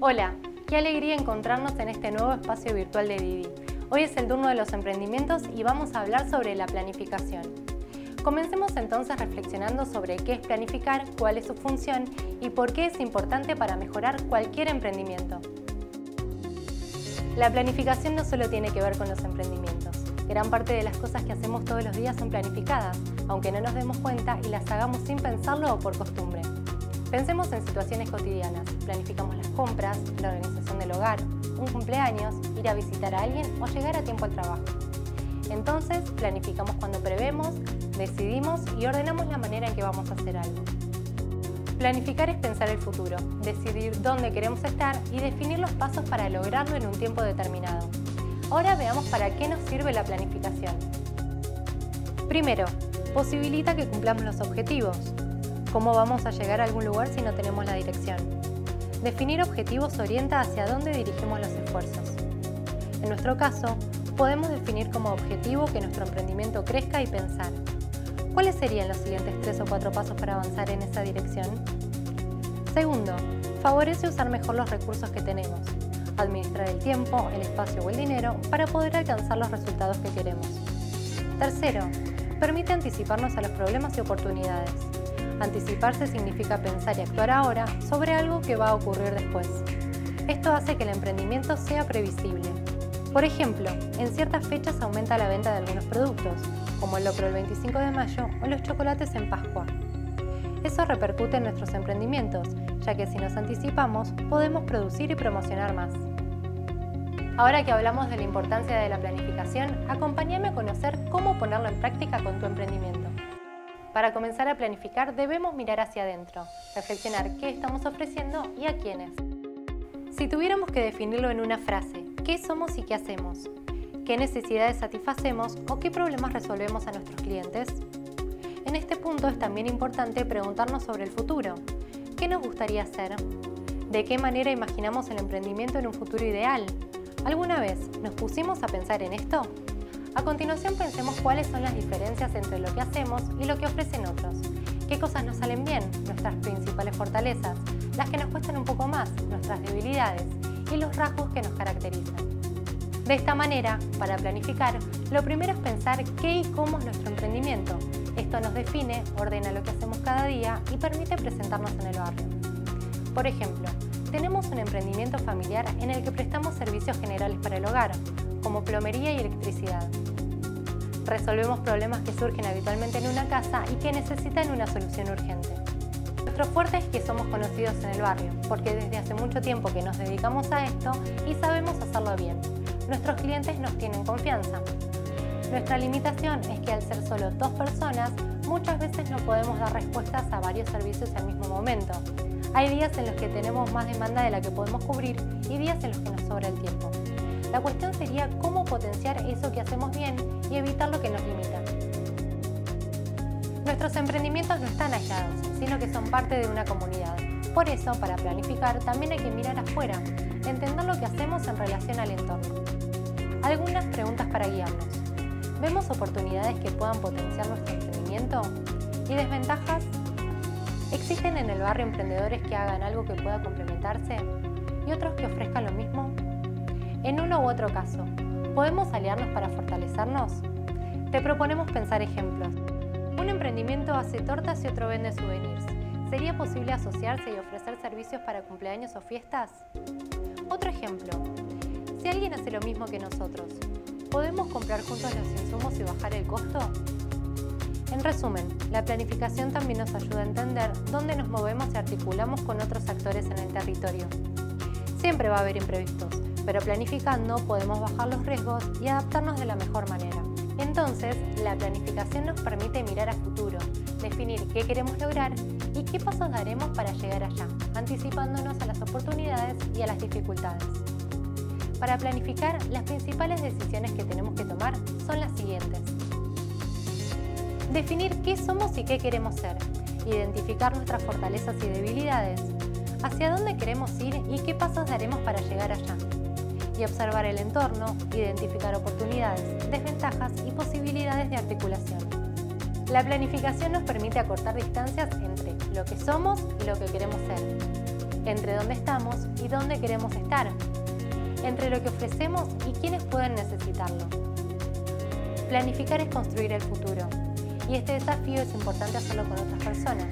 Hola, qué alegría encontrarnos en este nuevo espacio virtual de Didi. Hoy es el turno de los emprendimientos y vamos a hablar sobre la planificación. Comencemos entonces reflexionando sobre qué es planificar, cuál es su función y por qué es importante para mejorar cualquier emprendimiento. La planificación no solo tiene que ver con los emprendimientos. Gran parte de las cosas que hacemos todos los días son planificadas, aunque no nos demos cuenta y las hagamos sin pensarlo o por costumbre. Pensemos en situaciones cotidianas. Planificamos las compras, la organización del hogar, un cumpleaños, ir a visitar a alguien o llegar a tiempo al trabajo. Entonces, planificamos cuando prevemos, decidimos y ordenamos la manera en que vamos a hacer algo. Planificar es pensar el futuro, decidir dónde queremos estar y definir los pasos para lograrlo en un tiempo determinado. Ahora veamos para qué nos sirve la planificación. Primero, posibilita que cumplamos los objetivos, ¿Cómo vamos a llegar a algún lugar si no tenemos la dirección? Definir objetivos orienta hacia dónde dirigimos los esfuerzos. En nuestro caso, podemos definir como objetivo que nuestro emprendimiento crezca y pensar. ¿Cuáles serían los siguientes tres o cuatro pasos para avanzar en esa dirección? Segundo, favorece usar mejor los recursos que tenemos, administrar el tiempo, el espacio o el dinero para poder alcanzar los resultados que queremos. Tercero, permite anticiparnos a los problemas y oportunidades. Anticiparse significa pensar y actuar ahora sobre algo que va a ocurrir después. Esto hace que el emprendimiento sea previsible. Por ejemplo, en ciertas fechas aumenta la venta de algunos productos, como el locro el 25 de mayo o los chocolates en Pascua. Eso repercute en nuestros emprendimientos, ya que si nos anticipamos, podemos producir y promocionar más. Ahora que hablamos de la importancia de la planificación, acompáñame a conocer cómo ponerlo en práctica con tu emprendimiento. Para comenzar a planificar debemos mirar hacia adentro, reflexionar qué estamos ofreciendo y a quiénes. Si tuviéramos que definirlo en una frase, ¿qué somos y qué hacemos? ¿Qué necesidades satisfacemos o qué problemas resolvemos a nuestros clientes? En este punto es también importante preguntarnos sobre el futuro. ¿Qué nos gustaría hacer? ¿De qué manera imaginamos el emprendimiento en un futuro ideal? ¿Alguna vez nos pusimos a pensar en esto? A continuación pensemos cuáles son las diferencias entre lo que hacemos y lo que ofrecen otros. ¿Qué cosas nos salen bien? Nuestras principales fortalezas, las que nos cuestan un poco más, nuestras debilidades y los rasgos que nos caracterizan. De esta manera, para planificar, lo primero es pensar qué y cómo es nuestro emprendimiento. Esto nos define, ordena lo que hacemos cada día y permite presentarnos en el barrio. Por ejemplo, tenemos un emprendimiento familiar en el que prestamos servicios generales para el hogar, como plomería y electricidad. Resolvemos problemas que surgen habitualmente en una casa y que necesitan una solución urgente. Nuestro fuerte es que somos conocidos en el barrio, porque desde hace mucho tiempo que nos dedicamos a esto y sabemos hacerlo bien. Nuestros clientes nos tienen confianza. Nuestra limitación es que al ser solo dos personas, muchas veces no podemos dar respuestas a varios servicios al mismo momento. Hay días en los que tenemos más demanda de la que podemos cubrir y días en los que nos sobra el tiempo. La cuestión sería cómo potenciar eso que hacemos bien y evitar lo que nos limita. Nuestros emprendimientos no están aislados, sino que son parte de una comunidad. Por eso, para planificar, también hay que mirar afuera, entender lo que hacemos en relación al entorno. Algunas preguntas para guiarnos. ¿Vemos oportunidades que puedan potenciar nuestro emprendimiento? ¿Y desventajas? ¿Existen en el barrio emprendedores que hagan algo que pueda complementarse? ¿Y otros que ofrezcan lo mismo? En uno u otro caso, ¿podemos aliarnos para fortalecernos? Te proponemos pensar ejemplos. Un emprendimiento hace tortas y otro vende souvenirs. ¿Sería posible asociarse y ofrecer servicios para cumpleaños o fiestas? Otro ejemplo. Si alguien hace lo mismo que nosotros, ¿podemos comprar juntos los insumos y bajar el costo? En resumen, la planificación también nos ayuda a entender dónde nos movemos y articulamos con otros actores en el territorio. Siempre va a haber imprevistos, pero planificando podemos bajar los riesgos y adaptarnos de la mejor manera. Entonces, la planificación nos permite mirar a futuro, definir qué queremos lograr y qué pasos daremos para llegar allá, anticipándonos a las oportunidades y a las dificultades. Para planificar, las principales decisiones que tenemos que tomar son las siguientes. Definir qué somos y qué queremos ser, identificar nuestras fortalezas y debilidades, hacia dónde queremos ir y qué pasos daremos para llegar allá y observar el entorno, identificar oportunidades, desventajas y posibilidades de articulación. La planificación nos permite acortar distancias entre lo que somos y lo que queremos ser. entre dónde estamos y dónde queremos estar, entre lo que ofrecemos y quiénes pueden necesitarlo. Planificar es construir el futuro, y este desafío es importante hacerlo con otras personas,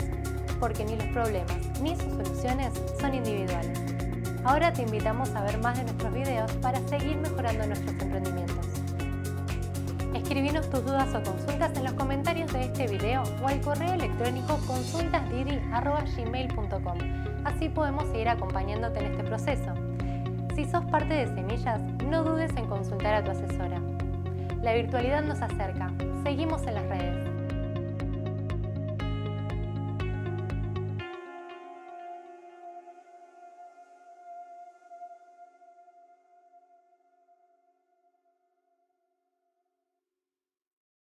porque ni los problemas ni sus soluciones son individuales. Ahora te invitamos a ver más de nuestros videos para seguir mejorando nuestros emprendimientos. Escribinos tus dudas o consultas en los comentarios de este video o al correo electrónico consultasdidi.gmail.com. Así podemos seguir acompañándote en este proceso. Si sos parte de Semillas, no dudes en consultar a tu asesora. La virtualidad nos acerca. Seguimos en las redes.